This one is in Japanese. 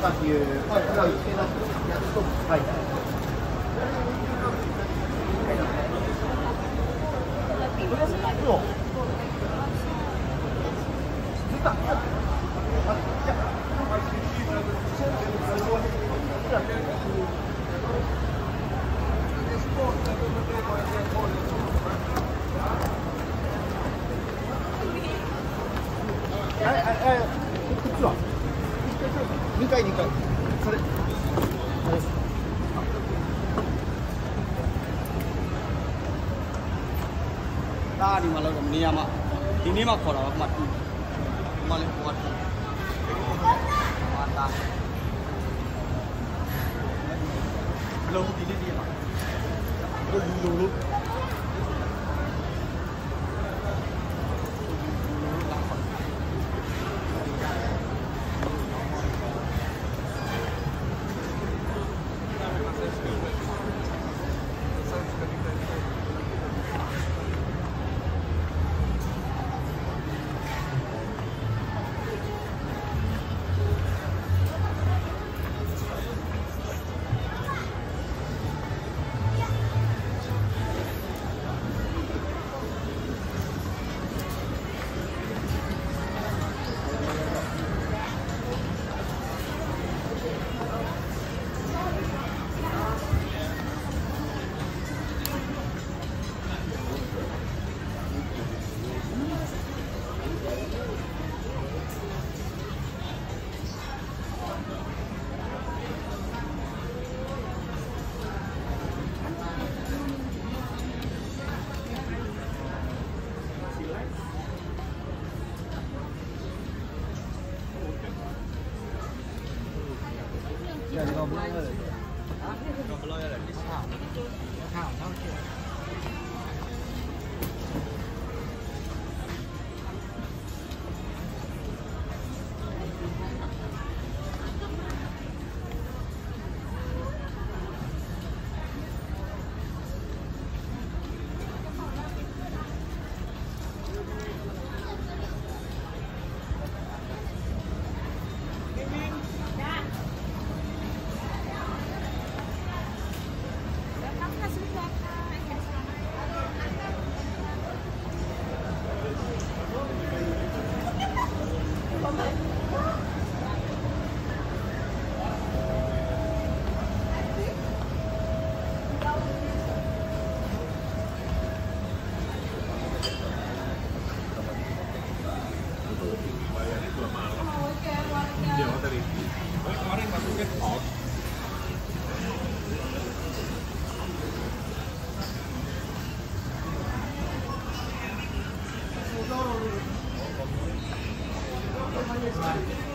とかってい。う、まあ、これは一定なやつと書い。てある。そうあれあれあれこっちは2回2回それそれですあにまらがにやまทีนี้มาขอเราหมัดมาเลยวัดวัดตาเราทีนี้ดีมากยรู้รู้รู้ 好，目标能力，目标能。